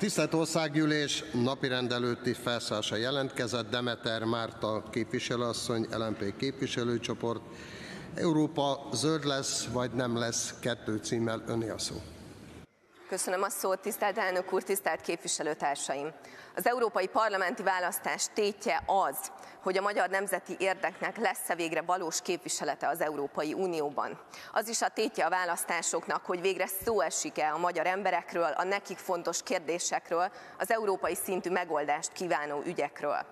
Tisztelt Országgyűlés napirend előtti felszállása jelentkezett Demeter Márta képviselőasszony, LMP képviselőcsoport. Európa zöld lesz, vagy nem lesz, kettő címmel öné a szó. Köszönöm a szót, tisztelt elnök úr, tisztelt képviselőtársaim! Az európai parlamenti választás tétje az, hogy a magyar nemzeti érdeknek lesz-e végre valós képviselete az Európai Unióban. Az is a tétje a választásoknak, hogy végre szó esik-e a magyar emberekről, a nekik fontos kérdésekről, az európai szintű megoldást kívánó ügyekről.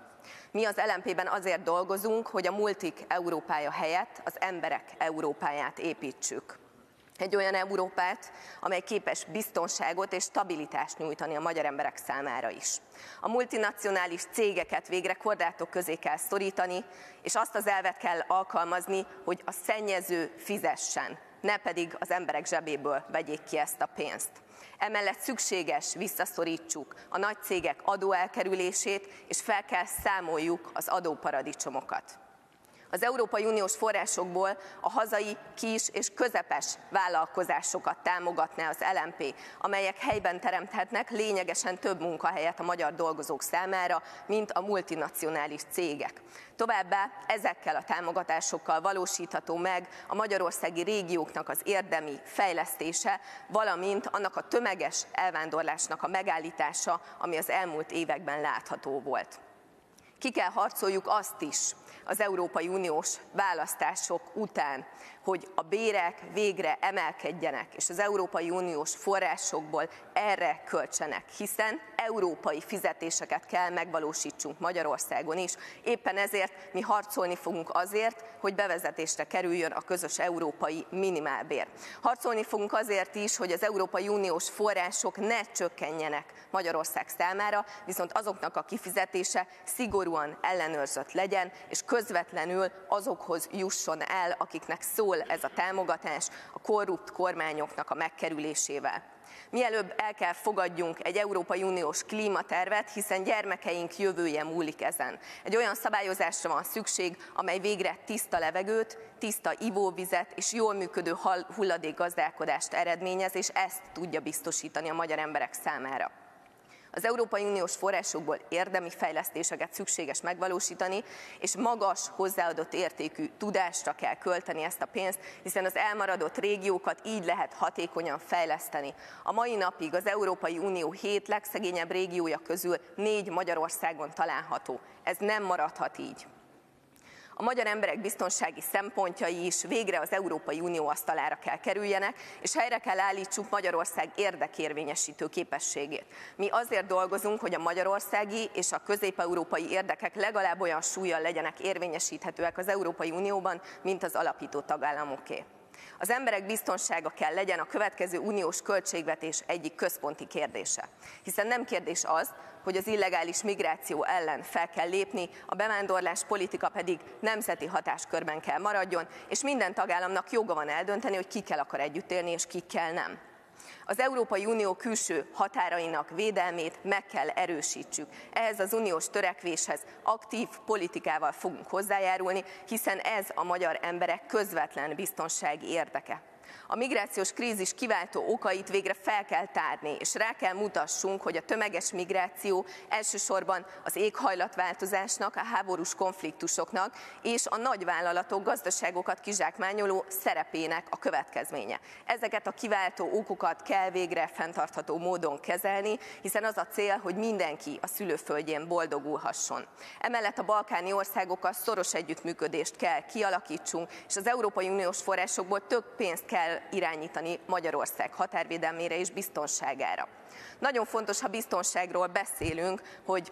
Mi az LMP-ben azért dolgozunk, hogy a multik Európája helyett az emberek Európáját építsük egy olyan Európát, amely képes biztonságot és stabilitást nyújtani a magyar emberek számára is. A multinacionális cégeket végre korlátok közé kell szorítani, és azt az elvet kell alkalmazni, hogy a szennyező fizessen, ne pedig az emberek zsebéből vegyék ki ezt a pénzt. Emellett szükséges visszaszorítsuk a nagy cégek adóelkerülését, és fel kell számoljuk az adóparadicsomokat az Európai Uniós forrásokból a hazai kis és közepes vállalkozásokat támogatná az LMP, amelyek helyben teremthetnek lényegesen több munkahelyet a magyar dolgozók számára, mint a multinacionális cégek. Továbbá ezekkel a támogatásokkal valósítható meg a magyarországi régióknak az érdemi fejlesztése, valamint annak a tömeges elvándorlásnak a megállítása, ami az elmúlt években látható volt. Ki kell harcoljuk azt is, az Európai Uniós választások után, hogy a bérek végre emelkedjenek, és az Európai Uniós forrásokból erre költsenek, hiszen európai fizetéseket kell megvalósítsunk Magyarországon is. Éppen ezért mi harcolni fogunk azért, hogy bevezetésre kerüljön a közös európai minimálbér. Harcolni fogunk azért is, hogy az Európai Uniós források ne csökkenjenek Magyarország számára, viszont azoknak a kifizetése szigorúan ellenőrzött legyen, és közvetlenül azokhoz jusson el, akiknek szól ez a támogatás, a korrupt kormányoknak a megkerülésével. Mielőbb el kell fogadjunk egy Európai Uniós klímatervet, hiszen gyermekeink jövője múlik ezen. Egy olyan szabályozásra van szükség, amely végre tiszta levegőt, tiszta ivóvizet és jól működő hulladékgazdálkodást eredményez, és ezt tudja biztosítani a magyar emberek számára. Az Európai Uniós forrásokból érdemi fejlesztéseket szükséges megvalósítani, és magas hozzáadott értékű tudásra kell költeni ezt a pénzt, hiszen az elmaradott régiókat így lehet hatékonyan fejleszteni. A mai napig az Európai Unió hét legszegényebb régiója közül négy Magyarországon található. Ez nem maradhat így a magyar emberek biztonsági szempontjai is végre az Európai Unió asztalára kell kerüljenek, és helyre kell állítsuk Magyarország érdekérvényesítő képességét. Mi azért dolgozunk, hogy a magyarországi és a közép-európai érdekek legalább olyan súlyjal legyenek érvényesíthetőek az Európai Unióban, mint az alapító tagállamoké. Az emberek biztonsága kell legyen a következő uniós költségvetés egyik központi kérdése. Hiszen nem kérdés az, hogy az illegális migráció ellen fel kell lépni, a bevándorlás politika pedig nemzeti hatáskörben kell maradjon, és minden tagállamnak joga van eldönteni, hogy kikkel akar együtt élni, és kikkel nem. Az Európai Unió külső határainak védelmét meg kell erősítsük. Ehhez az uniós törekvéshez aktív politikával fogunk hozzájárulni, hiszen ez a magyar emberek közvetlen biztonsági érdeke. A migrációs krízis kiváltó okait végre fel kell tárni, és rá kell mutassunk, hogy a tömeges migráció elsősorban az éghajlatváltozásnak, a háborús konfliktusoknak és a nagyvállalatok gazdaságokat kizsákmányoló szerepének a következménye. Ezeket a kiváltó okokat kell végre fenntartható módon kezelni, hiszen az a cél, hogy mindenki a szülőföldjén boldogulhasson. Emellett a balkáni országokkal szoros együttműködést kell kialakítsunk, és az Európai Uniós forrásokból több pénzt kell kell irányítani Magyarország határvédelmére és biztonságára. Nagyon fontos, ha biztonságról beszélünk, hogy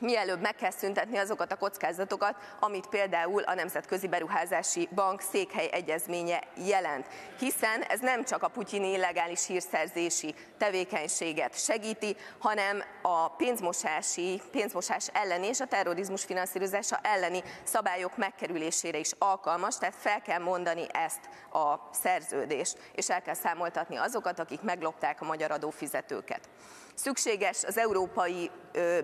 mielőbb meg kell szüntetni azokat a kockázatokat, amit például a Nemzetközi Beruházási Bank székhely egyezménye jelent. Hiszen ez nem csak a putyini illegális hírszerzési tevékenységet segíti, hanem a pénzmosási, pénzmosás elleni és a terrorizmus finanszírozása elleni szabályok megkerülésére is alkalmas, tehát fel kell mondani ezt a szerződést, és el kell számoltatni azokat, akik meglopták a magyar adófizetőket. Szükséges az Európai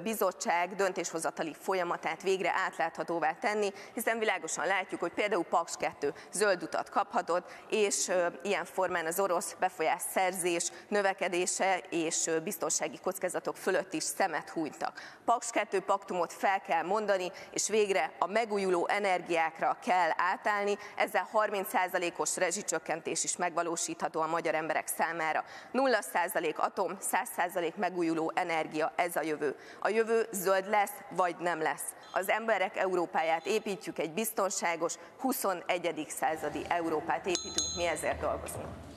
Bizottság döntéshozatali folyamatát végre átláthatóvá tenni, hiszen világosan látjuk, hogy például Paks 2 zöld utat kaphatott, és ilyen formán az orosz befolyás szerzés növekedése és biztonsági kockázatok fölött is szemet hunytak. Paks 2 paktumot fel kell mondani, és végre a megújuló energiákra kell átállni, ezzel 30%-os rezsicsökkentés is megvalósítható a magyar emberek számára. 0% atom, 100% megújuló energia, ez a jövő. A jövő zöld lesz, vagy nem lesz. Az emberek Európáját építjük, egy biztonságos 21. századi Európát építünk, mi ezért dolgozunk.